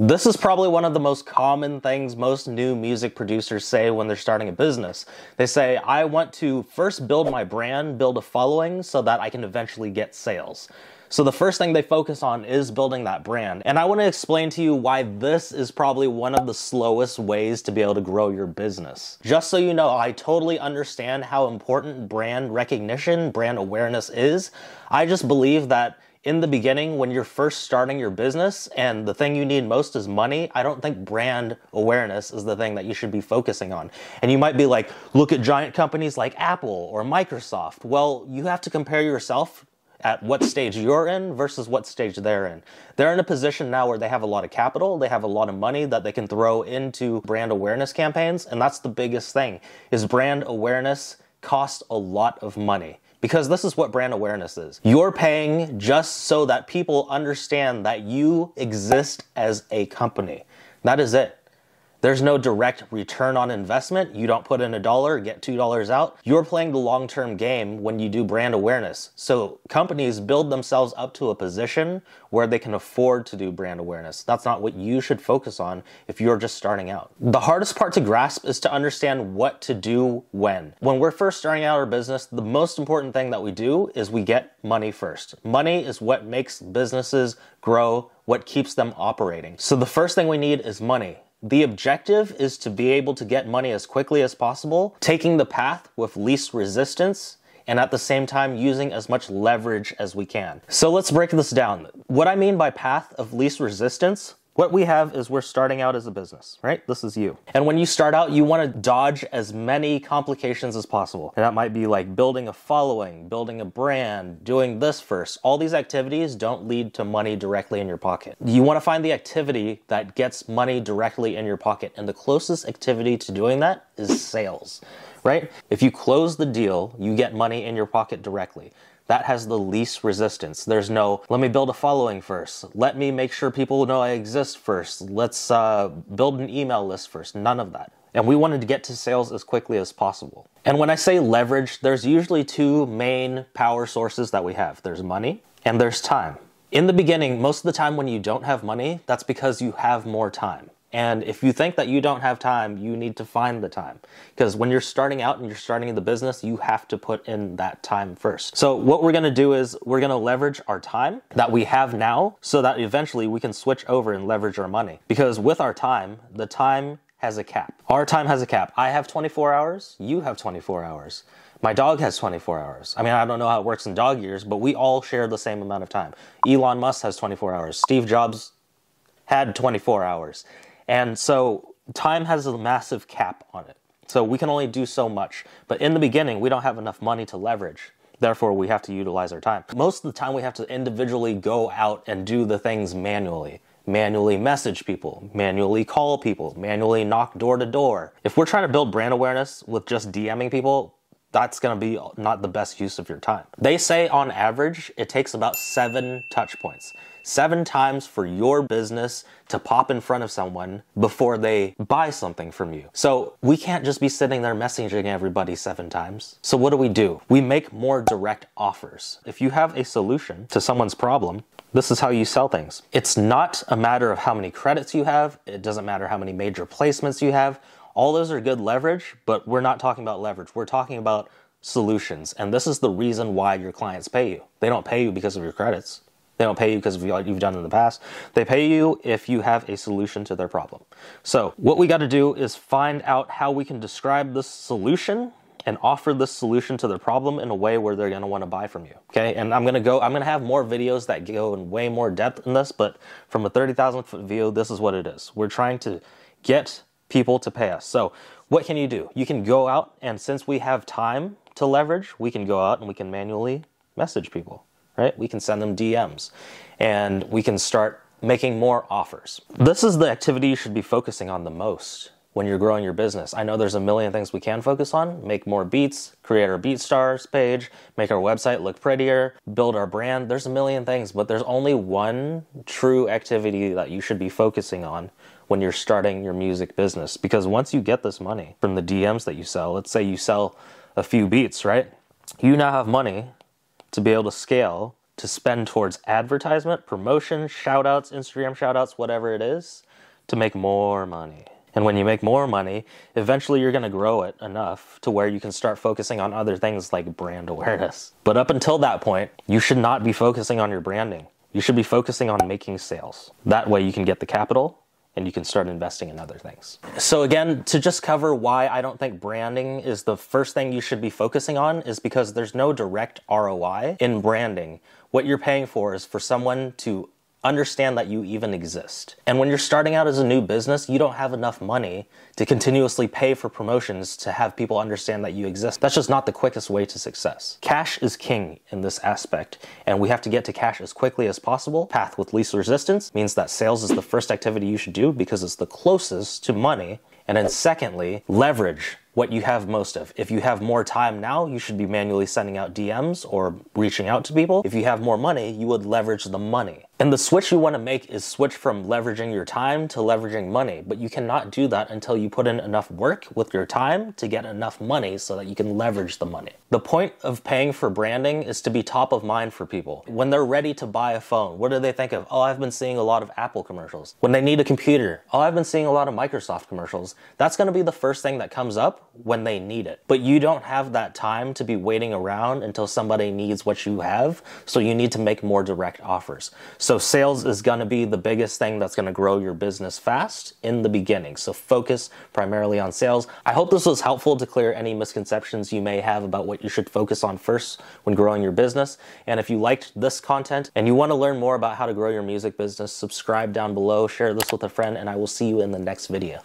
This is probably one of the most common things most new music producers say when they're starting a business. They say, I want to first build my brand, build a following so that I can eventually get sales. So the first thing they focus on is building that brand. And I want to explain to you why this is probably one of the slowest ways to be able to grow your business. Just so you know, I totally understand how important brand recognition, brand awareness is. I just believe that in the beginning when you're first starting your business and the thing you need most is money, I don't think brand awareness is the thing that you should be focusing on. And you might be like, look at giant companies like Apple or Microsoft. Well, you have to compare yourself at what stage you're in versus what stage they're in. They're in a position now where they have a lot of capital, they have a lot of money that they can throw into brand awareness campaigns, and that's the biggest thing. Is brand awareness costs a lot of money. Because this is what brand awareness is. You're paying just so that people understand that you exist as a company. That is it. There's no direct return on investment. You don't put in a dollar, get $2 out. You're playing the long term game when you do brand awareness. So companies build themselves up to a position where they can afford to do brand awareness. That's not what you should focus on if you're just starting out. The hardest part to grasp is to understand what to do when. When we're first starting out our business, the most important thing that we do is we get money first. Money is what makes businesses grow, what keeps them operating. So the first thing we need is money. The objective is to be able to get money as quickly as possible, taking the path with least resistance and at the same time using as much leverage as we can. So let's break this down. What I mean by path of least resistance what we have is we're starting out as a business, right? This is you. And when you start out, you want to dodge as many complications as possible. And that might be like building a following, building a brand, doing this first. All these activities don't lead to money directly in your pocket. You want to find the activity that gets money directly in your pocket. And the closest activity to doing that is sales, right? If you close the deal, you get money in your pocket directly that has the least resistance. There's no, let me build a following first. Let me make sure people know I exist first. Let's uh, build an email list first. None of that. And we wanted to get to sales as quickly as possible. And when I say leverage, there's usually two main power sources that we have there's money and there's time. In the beginning, most of the time when you don't have money, that's because you have more time. And if you think that you don't have time, you need to find the time. Because when you're starting out and you're starting the business, you have to put in that time first. So, what we're gonna do is we're gonna leverage our time that we have now so that eventually we can switch over and leverage our money. Because with our time, the time has a cap. Our time has a cap. I have 24 hours, you have 24 hours. My dog has 24 hours. I mean, I don't know how it works in dog years, but we all share the same amount of time. Elon Musk has 24 hours. Steve Jobs had 24 hours. And so time has a massive cap on it. So we can only do so much. But in the beginning, we don't have enough money to leverage. Therefore, we have to utilize our time. Most of the time, we have to individually go out and do the things manually. Manually message people, manually call people, manually knock door to door. If we're trying to build brand awareness with just DMing people, that's going to be not the best use of your time. They say on average, it takes about seven touch points seven times for your business to pop in front of someone before they buy something from you. So we can't just be sitting there messaging everybody seven times. So what do we do? We make more direct offers. If you have a solution to someone's problem, this is how you sell things. It's not a matter of how many credits you have. It doesn't matter how many major placements you have. All those are good leverage, but we're not talking about leverage. We're talking about solutions. And this is the reason why your clients pay you. They don't pay you because of your credits. They don't pay you because of what you've done in the past. They pay you if you have a solution to their problem. So, what we got to do is find out how we can describe this solution and offer this solution to their problem in a way where they're going to want to buy from you. Okay? And I'm going to go I'm going to have more videos that go in way more depth in this, but from a 30,000 foot view, this is what it is. We're trying to get people to pay us. So, what can you do? You can go out and since we have time to leverage, we can go out and we can manually message people right? We can send them DMs and we can start making more offers. This is the activity you should be focusing on the most when you're growing your business. I know there's a million things we can focus on make more beats, create our BeatStars page, make our website look prettier, build our brand. There's a million things, but there's only one true activity that you should be focusing on when you're starting your music business. Because once you get this money from the DMs that you sell, let's say you sell a few beats, right? You now have money to be able to scale to spend towards advertisement, promotion, shoutouts, Instagram shoutouts, whatever it is, to make more money. And when you make more money, eventually you're going to grow it enough to where you can start focusing on other things like brand awareness. But up until that point, you should not be focusing on your branding. You should be focusing on making sales. That way you can get the capital and you can start investing in other things. So again, to just cover why I don't think branding is the first thing you should be focusing on is because there's no direct ROI in branding. What you're paying for is for someone to understand that you even exist. And when you're starting out as a new business, you don't have enough money to continuously pay for promotions to have people understand that you exist. That's just not the quickest way to success. Cash is king in this aspect, and we have to get to cash as quickly as possible. Path with least resistance means that sales is the first activity you should do because it's the closest to money. And then secondly, leverage what you have most of. If you have more time now, you should be manually sending out DMs or reaching out to people. If you have more money, you would leverage the money. And the switch you want to make is switch from leveraging your time to leveraging money, but you cannot do that until you put in enough work with your time to get enough money so that you can leverage the money. The point of paying for branding is to be top of mind for people. When they're ready to buy a phone, what do they think of? Oh, I've been seeing a lot of Apple commercials. When they need a computer, oh, I've been seeing a lot of Microsoft commercials. That's going to be the first thing that comes up when they need it. But you don't have that time to be waiting around until somebody needs what you have, so you need to make more direct offers. So sales is going to be the biggest thing that's going to grow your business fast in the beginning. So focus primarily on sales. I hope this was helpful to clear any misconceptions you may have about what you should focus on first when growing your business. And if you liked this content and you want to learn more about how to grow your music business, subscribe down below, share this with a friend, and I will see you in the next video.